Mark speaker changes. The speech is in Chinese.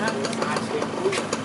Speaker 1: 两个大钱。